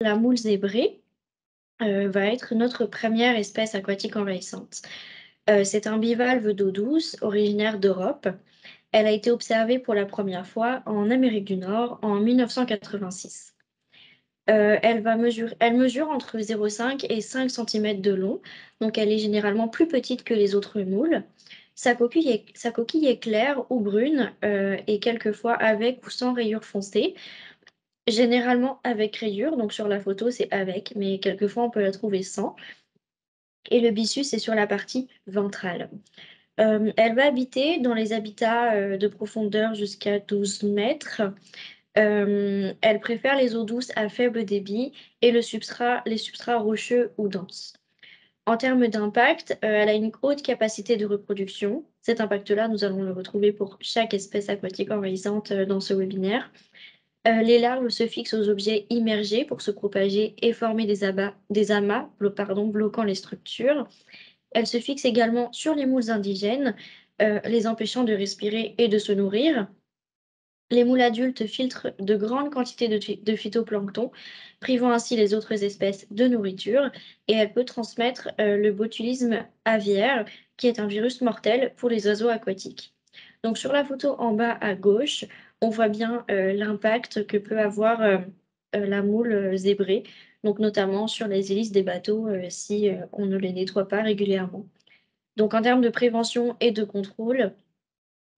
La moule zébrée va être notre première espèce aquatique envahissante. c'est un bivalve d'eau douce originaire d'Europe. Elle a été observée pour la première fois en Amérique du Nord en 1986. elle, va mesure, elle mesure entre 0,5 et 5 cm de long, donc elle est généralement plus petite que les autres moules. Sa coquille est, sa coquille est claire ou brune et quelquefois avec ou sans rayures foncées. Généralement avec rayures, donc sur la photo c'est avec, mais quelquefois on peut la trouver sans. Et le byssus est sur la partie ventrale. Euh, elle va habiter dans les habitats euh, de profondeur jusqu'à 12 mètres. Euh, elle préfère les eaux douces à faible débit et le substrat, les substrats rocheux ou denses. En termes d'impact, elle a une haute capacité de reproduction. Cet impact-là, nous allons le retrouver pour chaque espèce aquatique envahissante dans ce webinaire. Euh, les larves se fixent aux objets immergés pour se propager et former des, amas bloquant les structures. Elles se fixent également sur les moules indigènes, euh, les empêchant de respirer et de se nourrir. Les moules adultes filtrent de grandes quantités de, phytoplancton, privant ainsi les autres espèces de nourriture, et elle peut transmettre euh, le botulisme aviaire, qui est un virus mortel pour les oiseaux aquatiques. Donc sur la photo en bas à gauche, on voit bien euh, l'impact que peut avoir euh, euh, la moule zébrée, donc notamment sur les hélices des bateaux si on ne les nettoie pas régulièrement. Donc en termes de prévention et de contrôle,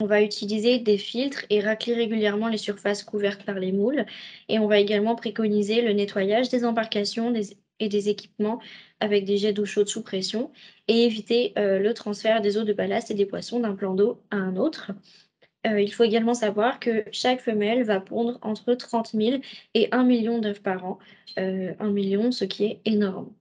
on va utiliser des filtres et racler régulièrement les surfaces couvertes par les moules. Et on va également préconiser le nettoyage des embarcations et des équipements avec des jets d'eau chaude sous pression et éviter le transfert des eaux de ballast et des poissons d'un plan d'eau à un autre. Euh, il faut également savoir que chaque femelle va pondre entre 30 000 et 1 million d'œufs par an. 1 euh, million, ce qui est énorme.